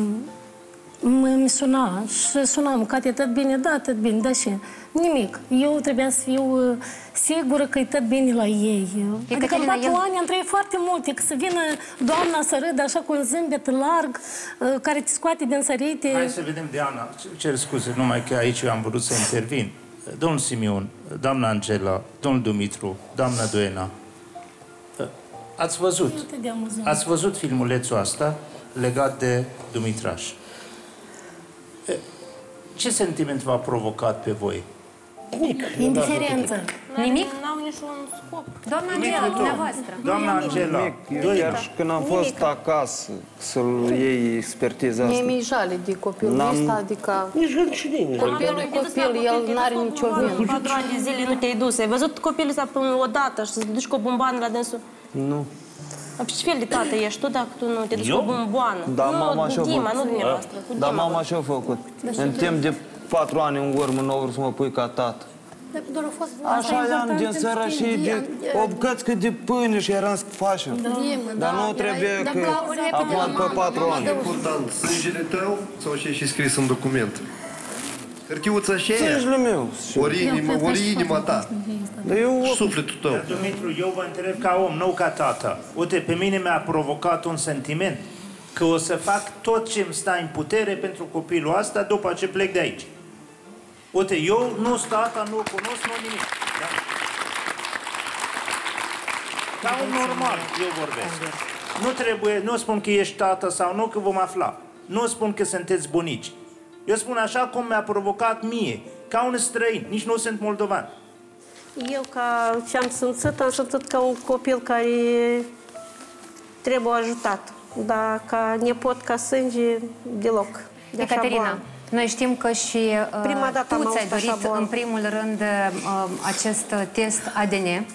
mă suna și sunam, Cate, tot bine? Da, tot bine, da și nimic. Eu trebuia să fiu uh, sigură că e tot bine la ei. E adică în patru el... ani am trăit foarte multe, că să vină doamna să râdă așa cu un zâmbet larg, uh, care te scoate din sărite. Hai să vedem, Diana, cer scuze, numai că aici eu am vrut să intervin. Domnul Simion, doamna Angela, domnul Dumitru, doamna Doena, uh, ați văzut, ați văzut filmulețul asta legat de Dumitraș. Ce sentiment v-a provocat pe voi? Nimic. Indiferență. Nimic? N-au niciun scop. Doamna Angela, dumneavoastră. Doamna Angela, Nimic. Chiar și când am fost acasă să-l iei expertiza asta. Mie mi jale de copilul ăsta, adică... Nici rușine. Copilul e copil, el n-are nicio vină. Patru ani de zile nu te-ai dus. Ai văzut copilul ăsta o dată și să duci cu o bombană la dânsul? Nu. Ce fel de tată ești tu dacă tu nu te duci cu o bomboană? Da, nu, mama și-a Dima, făcut. nu dumneavoastră. Da, mama și-a făcut. În timp de patru ani în urmă nu vreau să mă pui ca tată. Așa i-am din seara și de o bucățică de pâine și eram să facem. Dar nu trebuie că acum pe patru ani. Important, sângele tău sau ce și scris în document? Hârtiuța și aia? Sângele meu. Ori inima, ori inima ta. Dar eu... Sufletul tău. Dumitru, eu vă întreb ca om, nu ca tată. Uite, pe mine mi-a provocat un sentiment că o să fac tot ce îmi stă în putere pentru copilul ăsta după ce plec de aici. Uite, eu nu sunt tata, nu cunosc, nu nimic. Da? Ca un normal, eu vorbesc. Nu trebuie, nu spun că ești tată sau nu, că vom afla. Nu spun că sunteți bunici. Eu spun așa cum mi-a provocat mie, ca un străin, nici nu sunt moldovan. Eu, ca ce am simțit, am simțit ca un copil care trebuie ajutat. Dar ca nepot, ca sânge, deloc. De Ecaterina, noi știm că și uh, Prima dată tu ți-ai dorit în primul rând uh, acest test ADN.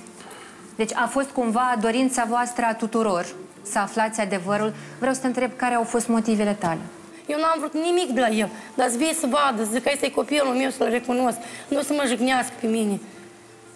Deci a fost cumva dorința voastră a tuturor să aflați adevărul. Vreau să te întreb care au fost motivele tale. Eu n-am vrut nimic de la el, dar să să vadă, să zic că este copilul meu, să-l recunosc, nu o să mă jignească pe mine.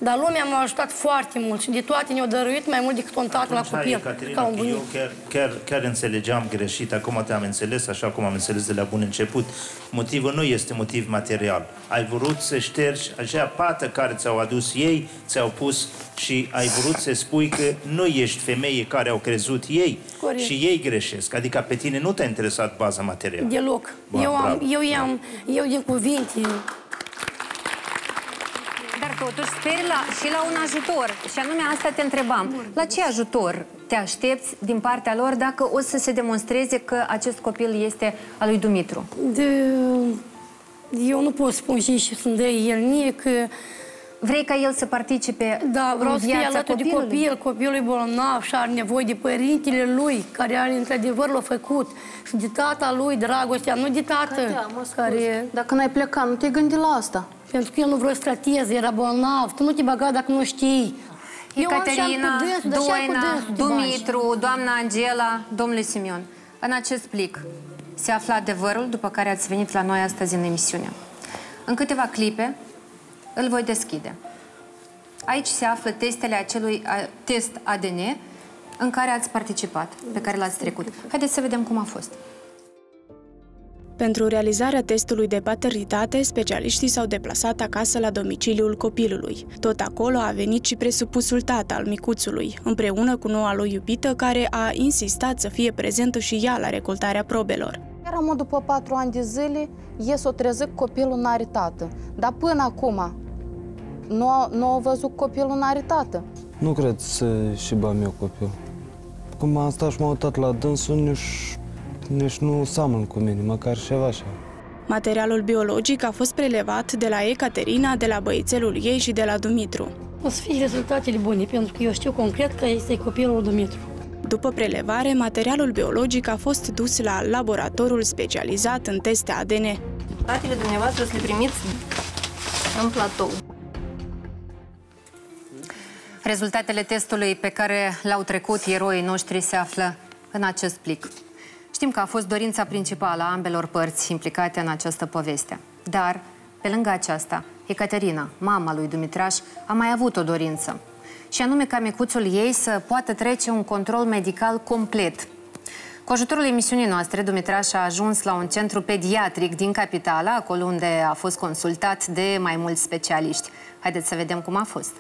Dar lumea m-a ajutat foarte mult și de toate ne-au dăruit mai mult decât un tată la copil, Ecaterina, ca un bunic. eu chiar, chiar, chiar înțelegeam greșit, acum te-am înțeles, așa cum am înțeles de la bun început. Motivul nu este motiv material. Ai vrut să ștergi acea pată care ți-au adus ei, ți-au pus și ai vrut să spui că nu ești femeie care au crezut ei Corect. și ei greșesc. Adică pe tine nu te-a interesat baza materială. Deloc. Ba, eu, am, bravo. eu, i-am, eu din cuvinte, Dar totuși speri la, și la un ajutor. Și anume asta te întrebam. La ce ajutor te aștepți din partea lor dacă o să se demonstreze că acest copil este al lui Dumitru? de, eu nu pot spune și și sunt de el, nici că... Vrei ca el să participe Da, vreau în să fie viața alături de copilului? copil, copilul e bolnav și are nevoie de părintele lui, care are într-adevăr l-a făcut, și de tata lui, dragostea, nu de tată, care... Dacă n-ai plecat, nu te-ai gândit la asta. Pentru că el nu vrea să trateze, era bolnav, tu nu te băga dacă nu știi. Eu am și am Ecaterina, cu dânsul, dar și ai cu Doina, dânsul te bagi. Dumitru, doamna Angela, domnule Simion. În acest plic se află adevărul după care ați venit la noi astăzi în emisiune. În câteva clipe îl voi deschide. Aici se află testele acelui a, test ADN în care ați participat, pe care l-ați trecut. Haideți să vedem cum a fost. Pentru realizarea testului de paternitate, specialiștii s-au deplasat acasă la domiciliul copilului. Tot acolo a venit și presupusul tată al micuțului, împreună cu noua lui iubită, care a insistat să fie prezentă și ea la recoltarea probelor. Chiar mă după patru ani de zile, ies o trezit copilul n-are tată. Dar până acum, nu, nu a văzut copilul n-are tată. Nu cred să și bam eu copil. Cum am stat și m-am uitat la dânsul, nici, nici nu seamăn cu mine, măcar ceva așa. Materialul biologic a fost prelevat de la Ecaterina, de la băiețelul ei și de la Dumitru. O să fie rezultatele bune, pentru că eu știu concret că este copilul Dumitru. După prelevare, materialul biologic a fost dus la laboratorul specializat în teste ADN. Datele dumneavoastră să le primiți în platou. Rezultatele testului pe care l-au trecut eroii noștri se află în acest plic. Știm că a fost dorința principală a ambelor părți implicate în această poveste. Dar, pe lângă aceasta, Ecaterina, mama lui Dumitraș, a mai avut o dorință. Și anume ca micuțul ei să poată trece un control medical complet. Cu ajutorul emisiunii noastre, Dumitraș a ajuns la un centru pediatric din capitală, acolo unde a fost consultat de mai mulți specialiști. Haideți să vedem cum a fost.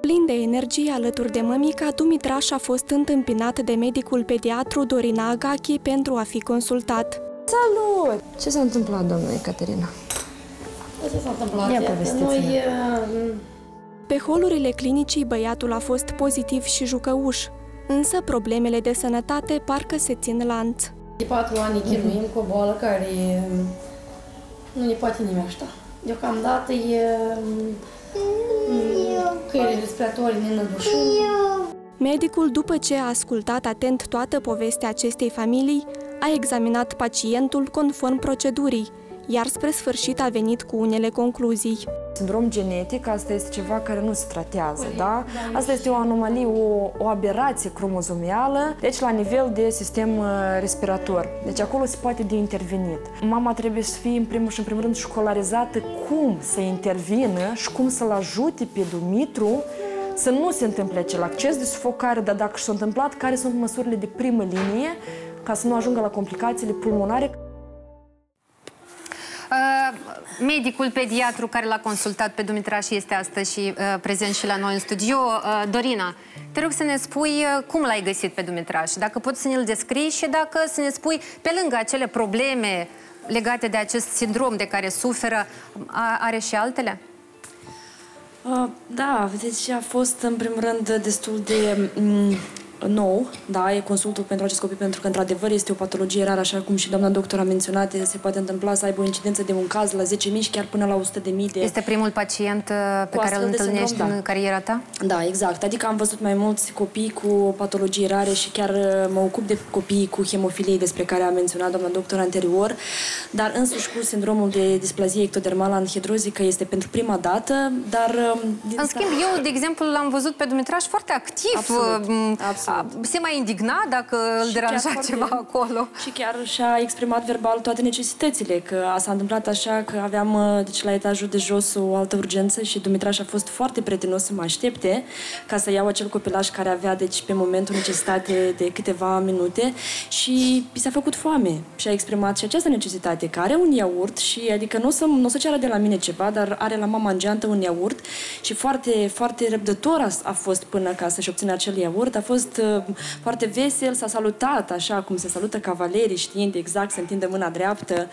Plin de energie alături de mămica, Dumitraș a fost întâmpinat de medicul pediatru Dorina Agachi pentru a fi consultat. Salut! Ce s-a întâmplat, doamna Ecaterina? Ce s-a întâmplat? Ia povestiți-ne. Noi, uh, Pe holurile clinicii, băiatul a fost pozitiv și jucăuș, însă problemele de sănătate parcă se țin lanț. de patru ani chinuim cu o boală care um, nu ne poate nimeni ajuta. Deocamdată e um, căile respiratorii ne nădușim. Medicul, după ce a ascultat atent toată povestea acestei familii, a examinat pacientul conform procedurii, iar spre sfârșit a venit cu unele concluzii. Sindrom genetic, asta este ceva care nu se tratează, da? Asta este o anomalie, o, o aberație cromozomială, deci la nivel de sistem uh, respirator. Deci acolo se poate de intervenit. Mama trebuie să fie în primul și în primul rând școlarizată cum să intervină și cum să-l ajute pe Dumitru să nu se întâmple acel acces de sufocare, dar dacă s-a întâmplat, care sunt măsurile de primă linie ca să nu ajungă la complicațiile pulmonare. Uh, medicul pediatru care l-a consultat pe Dumitraș este astăzi și uh, prezent și la noi în studio. Uh, Dorina, te rog să ne spui uh, cum l-ai găsit pe Dumitraș, dacă poți să ne-l descrii și dacă să ne spui, pe lângă acele probleme legate de acest sindrom de care suferă, a, are și altele? Uh, Da, vedeți, a fost în primul rând destul de mm, nou, da, e consultul pentru acest copil, pentru că într-adevăr este o patologie rară, așa cum și doamna doctor a menționat, se poate întâmpla să aibă o incidență de un caz la 10.000 și chiar până la 100.000 de... Este primul pacient uh, pe Cu care îl astfel de întâlnești sindrom, da. în cariera ta? Da, exact. Adică am văzut mai mulți copii cu patologii rare și chiar uh, mă ocup de copii cu hemofilie despre care a menționat doamna doctor anterior, dar însuși cu sindromul de displazie ectodermală anhidrozică este pentru prima dată, dar... um, din În schimb, eu, de exemplu, l-am văzut pe Dumitraș foarte activ, Absolut, uh, m, absolut. se mai indigna dacă îl deranja ceva acolo. Și chiar și-a exprimat verbal toate necesitățile, că s-a întâmplat așa că aveam uh, deci, la etajul de jos o altă urgență și Dumitraș a fost foarte prietenos să mă aștepte ca să iau acel copilaj care avea deci pe momentul necesitate de câteva minute și i s-a făcut foame și a exprimat și această necesitate, că are un iaurt și adică nu o să, nu o să ceară de la mine ceva, dar are la mama în geantă un iaurt și foarte, foarte răbdător a, a fost până ca să-și obțină acel iaurt, a fost uh, foarte vesel, s-a salutat așa cum se salută cavalerii, știind exact, se întinde mâna dreaptă.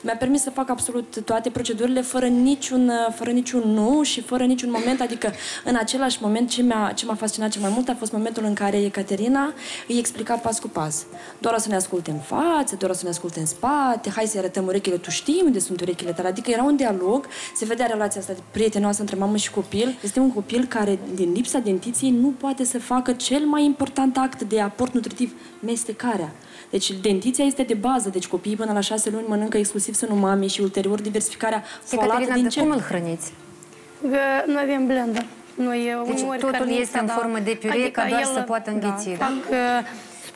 Mi-a permis să fac absolut toate procedurile fără niciun, uh, fără niciun nu și fără niciun moment, adică în același moment ce m-a, ce m-a fascinat cel mai mult a fost momentul în care Ecaterina îi explica pas cu pas. Doar o să ne asculte în față, doar o să ne asculte în spate, hai să arătăm urechile, tu știi unde sunt urechile tale. Adică era un dialog, se vedea relația asta prietenoasă între mamă și copil. Este un copil care, din lipsa dentiției, nu poate să facă cel mai important act de aport nutritiv, mestecarea. Deci dentiția este de bază, deci copiii până la șase luni mănâncă exclusiv sânul mamei și ulterior diversificarea folată din ce. cum îl hrăniți? Noi avem blender. Noi, deci totul este în formă de piure, adică ca doar el, să poată înghiți. Da, da? Fac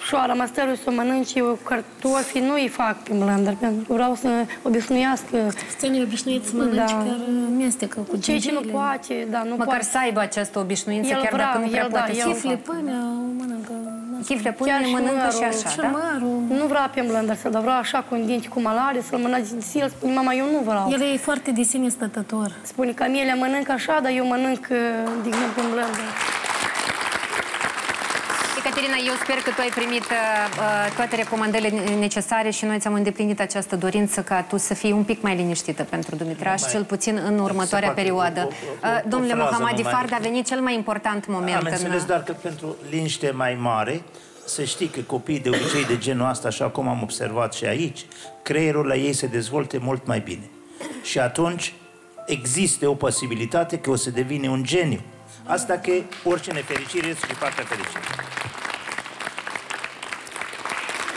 șoara măstărului să o mănânce, eu cartofi nu îi fac pe blender, pentru că vreau să obișnuiască. Ține obișnuit să mănânci da. chiar mestecă cu Ceea ce nu poate, da, nu Măcar poate. să aibă această obișnuință, el chiar vrea, dacă nu prea el, poate. Da, Chifle pâine, mănâncă. Chifle pâine mănâncă și așa, și da? mărul. Nu vreau pe blender să-l vreau așa cu un dinți cu malare, să-l mănânc din sil, spune mama, eu nu vreau. El e foarte de sine stătător. Spune că Amelia mănâncă așa, dar eu mănânc, de exemplu, în blender. Caterina, eu sper că tu ai primit uh, toate recomandările necesare și noi ți-am îndeplinit această dorință ca tu să fii un pic mai liniștită pentru Dumitraș, mai, cel puțin în următoarea perioadă. O, o, o, Domnule Mohamadi Fard, a venit cel mai important moment. Am înțeles în... doar că pentru liniște mai mare, să știi că copiii de obicei de genul ăsta, așa cum am observat și aici, creierul la ei se dezvolte mult mai bine. Și atunci există o posibilitate că o să devine un geniu. Asta că orice nefericire este și partea fericită.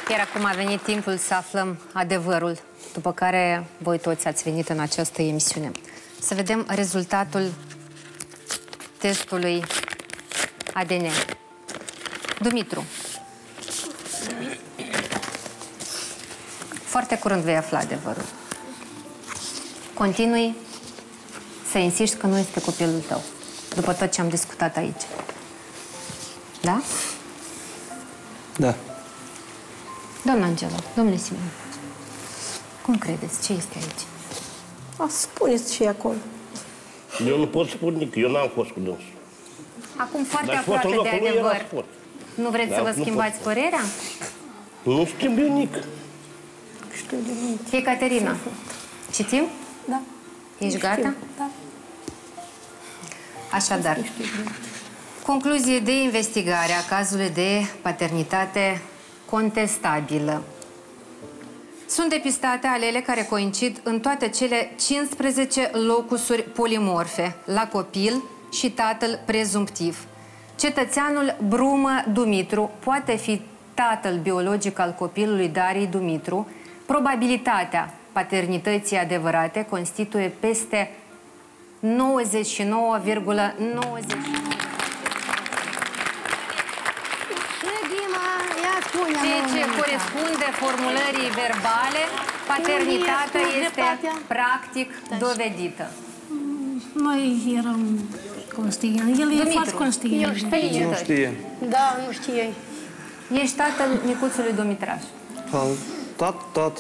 Iar acum a venit timpul să aflăm adevărul, după care voi toți ați venit în această emisiune. Să vedem rezultatul testului ADN. Dumitru. Foarte curând vei afla adevărul. Continui să insiști că nu este copilul tău, după tot ce am discutat aici. Da? Da. Doamna Angela, domnule Simon, cum credeți? Ce este aici? A, spuneți ce e acolo. Eu nu pot spune nici, eu n-am fost cu dânsul. Acum foarte Dar aproape de adevăr. Nu vreți da, să vă schimbați părerea? Nu schimb eu nici. Știu de mult. Ecaterina, citim? Da. Ești gata? Da. Așadar, concluzie de investigare a cazului de paternitate contestabilă. Sunt depistate alele care coincid în toate cele 15 locusuri polimorfe la copil și tatăl prezumptiv. Cetățeanul Brumă Dumitru poate fi tatăl biologic al copilului Darii Dumitru. Probabilitatea paternității adevărate constituie peste 99,99%. ceea ce corespunde formulării verbale, paternitatea este practic dovedită. Noi eram conștienți. El e foarte conștient. El știe. Nu știe. Da, nu știe. Ești tatăl micuțului Dumitraș. Tat, tat.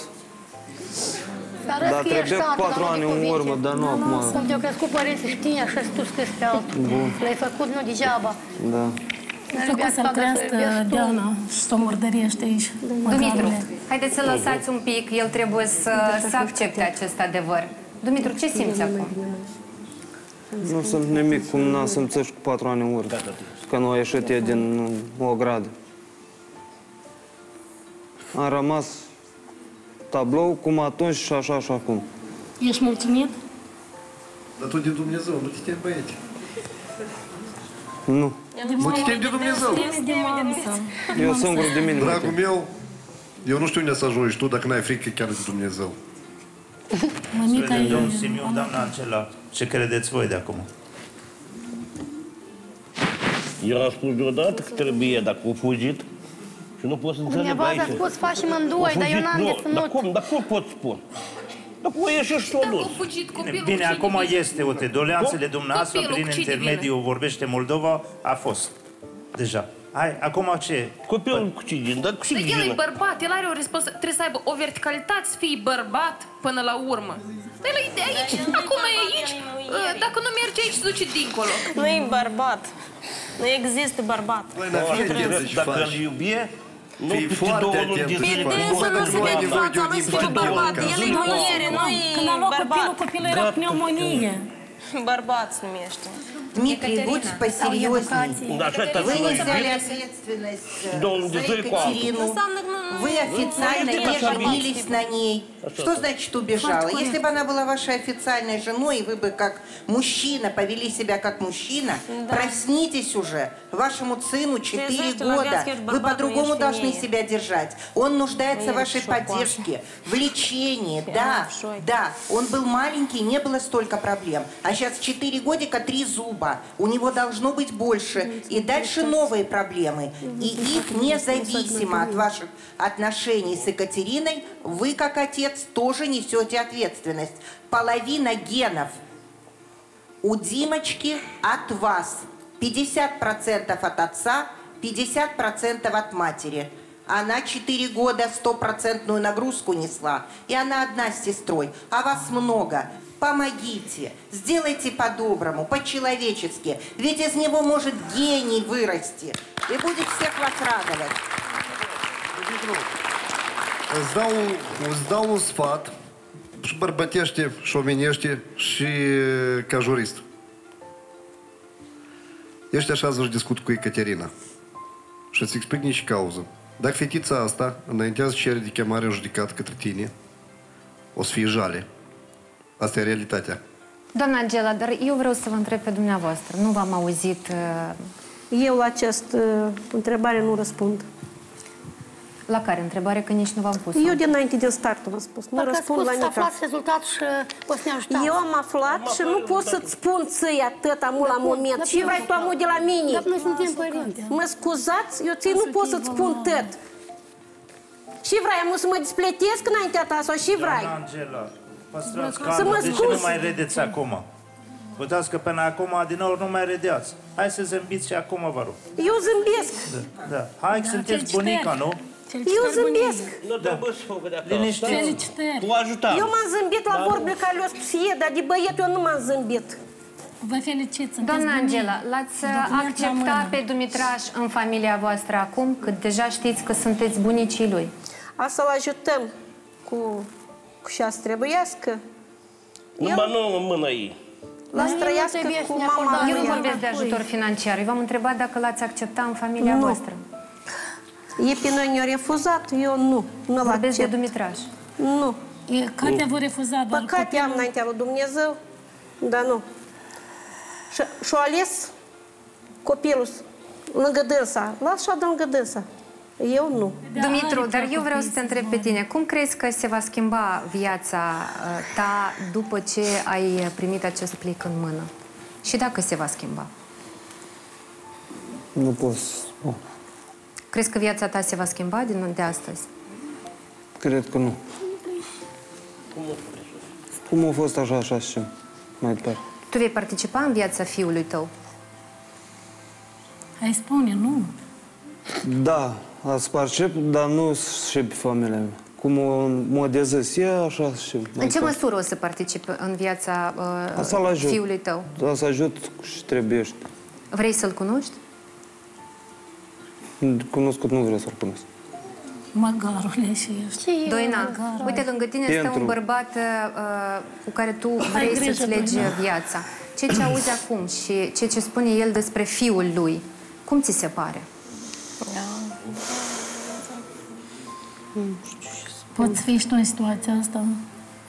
Dar trebuie patru ani în urmă, dar nu acum. Când te-au crescut părinții, știi așa și tu scris pe altul. L-ai făcut nu degeaba. Da. Făcut să-l crească Diana și să o murdărește aici. Dumitru, haideți să lăsați un pic, el trebuie să, să accepte acest adevăr. Dumitru, ce simți acum? Nu sunt nimic, cum n-a simțit cu patru ani în urmă. Că nu a ieșit ea din o gradă. Am rămas tablou cum atunci și așa și acum. Ești mulțumit? Dar tu din Dumnezeu, nu te tem băieți. Nu. Nu te tem de Dumnezeu. Eu singur de mine. Dragul meu, eu nu știu unde să ajungi tu dacă n-ai frică chiar de Dumnezeu. Mămica e... Domnul Simion, doamna Angela, ce credeți voi de acum? Eu am spus deodată că trebuie, dacă o fugit, și nu pot să înțeleg Dumneavoastră aici. ați spus facem în doi, dar eu n-am nu, de ținut. Dar cum, dar cum pot spune? Dar cum ieși și s-o dus? fugit Bine, bine acum este, uite, doleanțele dumneavoastră Copilul prin cu cine intermediul Vorbește Moldova a fost. Deja. Hai, acum ce? Copilul cu cine? Dar cu cine El e vină? bărbat, el are o responsabilitate, trebuie să aibă o verticalitate, să fie bărbat până la urmă. El e de aici, acum e aici, Uh, dacă nu merge aici, se duce dincolo. Nu e bărbat. Nu există bărbat. Dacă îl iubie, nu Fii peste foarte două luni atent, de fii zile. foarte că Dânsul nu se Voi vede nevoie de fața, o nu se limbă vede bărbat. idiotă. El e muiere, nu Când a e luat copilul, bărbat. copilul era pneumonie. Bărbat se numește. Дмитрий, будь посерьезней. Да, что это Вы не взяли ответственность э, Должен за Екатерину. Вы официально Ну, не женились на ней. что значит убежала? Если бы она была вашей официальной женой, и вы бы как мужчина повели себя как мужчина, проснитесь уже. Вашему сыну 4 знаете, года. Вы по-другому должны себя держать. Он нуждается в вашей в шоке. поддержке, в лечении. Да, да. Он был маленький, не было столько проблем. А сейчас 4 годика, 3 зуба. У него должно быть больше. И дальше новые проблемы. И их независимо от ваших отношений с Екатериной, вы, как отец, тоже несете ответственность. Половина генов у Димочки от вас. 50% от отца, 50% от матери. Она 4 года стопроцентную нагрузку несла. И она одна с сестрой. А вас много. Помогите, сделайте по-доброму, по-человечески. Ведь из него может гений вырасти. И будет всех вас радовать. Așa să-și discut cu Ecaterina și îți explic nici cauză. Dacă fetița asta înaintează cere de chemare în judecat către tine, o să fie jale. Asta e realitatea. Doamna Angela, dar eu vreau să vă întreb pe dumneavoastră. Nu v-am auzit uh, Eu la această întrebare nu răspund. la care întrebare, că nici nu v-am pus. Eu dinainte de start v-am spus. Nu Dacă ați răspund spus la să nicio. aflați rezultatul și o să ne ajutați. Eu am aflat și nu pot să-ți spun ție atât amul la moment. Și vrei tu amul de la mine? Dar noi suntem părinți. Mă scuzați, eu ție nu pot să-ți spun tot. Și vrei amul să mă despletesc înaintea ta sau și vrei? Doamna Angela, păstrați Să calmul. mă De ce scuzi. nu mai râdeți acum? Uitați că până acum, din nou, nu mai râdeați. Hai să zâmbiți și acum, vă rog. Eu zâmbesc. Da. da. Hai că sunteți bunica, nu? Eu zâmbesc. Nu trebuie să facă de acasă. Liniștiți. Tu ajuta. Eu m-am zâmbit la vorbele care le-au spus ei, dar de băiet eu nu m-am zâmbit. Vă felicit, sunteți Doamna buni. Angela, l-ați uh, Document la acceptat mână. pe Dumitraș în familia voastră acum, cât deja știți că sunteți bunicii lui? A să-l ajutăm cu, cu și a trebuiască. Numai nu în mână ei. La străiască trebuie să cu ne mama acordăm Eu nu lui. vorbesc de ajutor financiar. Eu v-am întrebat dacă l-ați acceptat în familia Nu. voastră. E pe noi ne-a refuzat, eu nu. Nu Vorbesc de accept. Dumitraș. Nu. E, Katia vă refuza, dar Păcate am înaintea lui Dumnezeu, dar nu. Și, și-a ales copilul lângă dânsa. Las-o de lângă dânsa. Eu nu. Dumitru, dar eu vreau să te întreb pe tine. Cum crezi că se va schimba viața uh, ta după ce ai primit acest plic în mână? Și dacă se va schimba? Nu pot să spun. Crezi că viața ta se va schimba din de astăzi? Cred că nu. Cum a fost așa, așa și mai departe. Tu vei participa în viața fiului tău? Hai spune, nu. Da, ați particip, dar nu și pe familia mea. Cum o modezez ea, așa și mai În ce departe. măsură o să participi în viața Asta-l uh, ajut. fiului tău? Da, să ajut și trebuie. Vrei să-l cunoști? Cunoscut nu vreau să-l cunosc. Măgarule și ești. Doina, uite, lângă tine este Pentru. un bărbat uh, cu care tu vrei grijă, să-ți legi Doina. viața. Ce ce auzi acum și ce ce spune el despre fiul lui, cum ți se pare? Poți fi și tu în situația asta.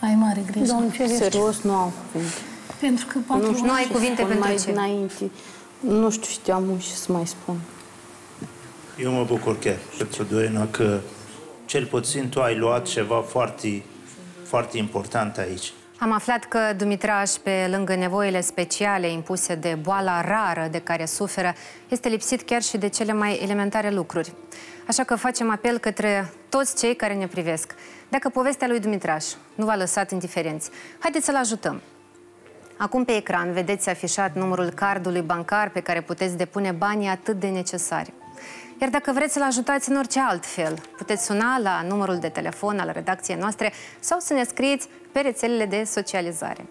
Ai mare grijă. Doamne, serios, nu am cuvinte. Pentru că patru Nu știu Nu ai ce cuvinte spun pentru mai ce? înainte. Nu știu, știam ce să mai spun. Eu mă bucur chiar, pentru Doina, că cel puțin tu ai luat ceva foarte, foarte important aici. Am aflat că Dumitraș, pe lângă nevoile speciale impuse de boala rară de care suferă, este lipsit chiar și de cele mai elementare lucruri. Așa că facem apel către toți cei care ne privesc. Dacă povestea lui Dumitraș nu v-a lăsat indiferenți, haideți să-l ajutăm. Acum pe ecran vedeți afișat numărul cardului bancar pe care puteți depune banii atât de necesari. Iar dacă vreți să-l ajutați în orice alt fel, puteți suna la numărul de telefon al redacției noastre sau să ne scrieți pe rețelele de socializare.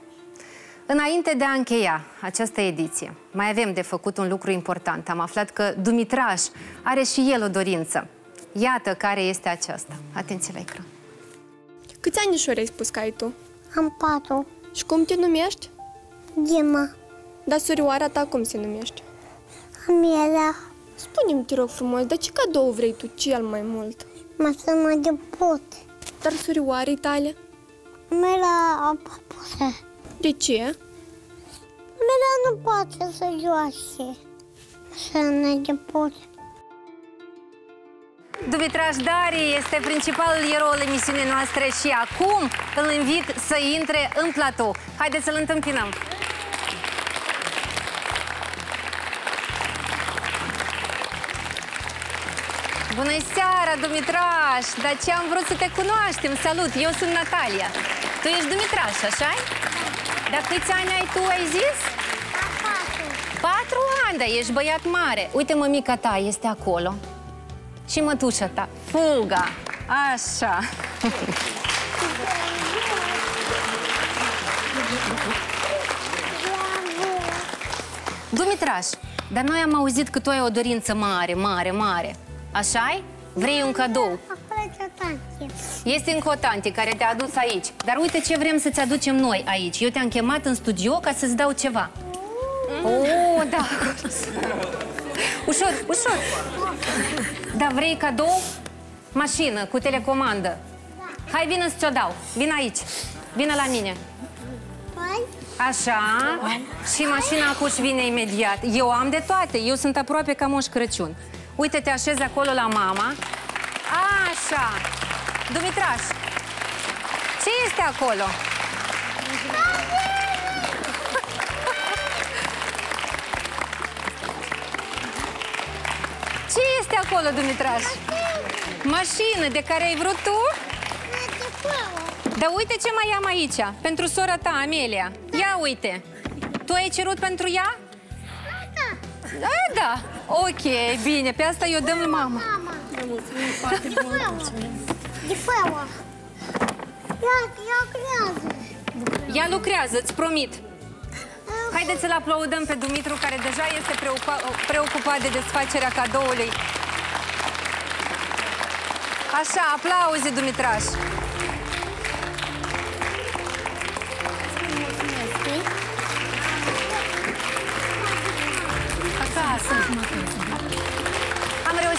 Înainte de a încheia această ediție, mai avem de făcut un lucru important. Am aflat că Dumitraș are și el o dorință. Iată care este aceasta. Atenție la ecran. Câți anișori ai spus că ai tu? Am patru. Și cum te numești? Dima. Dar surioara ta cum se numește? Amelia. Spune-mi, te rog frumos, dar ce cadou vrei tu cel mai mult? Mașina de pot. Dar surioarei tale? Amelia a papuse. De ce? Amelia nu poate să joace. Mașina de pot. Dumitraș Dari este principalul erou al emisiunii noastre și acum îl invit să intre în platou. Haideți să-l întâmpinăm! Bună seara, Dumitraș! Dar ce am vrut să te cunoaștem? Salut, eu sunt Natalia. Tu ești Dumitraș, așa -i? Dar câți ani ai tu, ai zis? Patru. Patru ani, dar ești băiat mare. Uite, mămica ta este acolo. Și mătușa ta. Fuga! Așa. Dumitraș, dar noi am auzit că tu ai o dorință mare, mare, mare. așa -i? Vrei un cadou? Este încă o tante care te-a adus aici. Dar uite ce vrem să-ți aducem noi aici. Eu te-am chemat în studio ca să-ți dau ceva. Oh, da. Ușor, ușor. Da, vrei cadou? Mașină cu telecomandă. Hai, vină să ți-o dau. Vin aici. Vină la mine. Așa. Și mașina acuși vine imediat. Eu am de toate. Eu sunt aproape ca Moș Crăciun. Uite, te așezi acolo la mama. Așa. Dumitraș, ce este acolo? Ce este acolo, Dumitraș? Mașină de care ai vrut tu? Dar uite ce mai am aici, pentru sora ta, Amelia. Ia uite. Tu ai cerut pentru ea? Da, da. Ok, bine, pe asta eu dăm mama. De făua. Ea, ea creează. Ea lucrează, îți promit. Haideți să-l aplaudăm pe Dumitru, care deja este preocupa preocupat de desfacerea cadoului. Așa, aplauze, Dumitraș.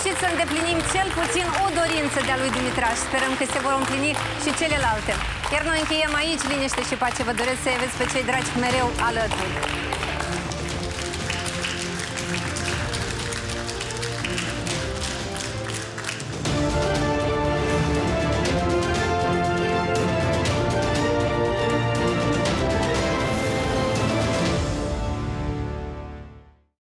Reușit să îndeplinim cel puțin o dorință de-a lui Dumitraș. Sperăm că se vor împlini și celelalte. Iar noi încheiem aici liniște și pace. Vă doresc să aveți pe cei dragi mereu alături.